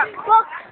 up. Look.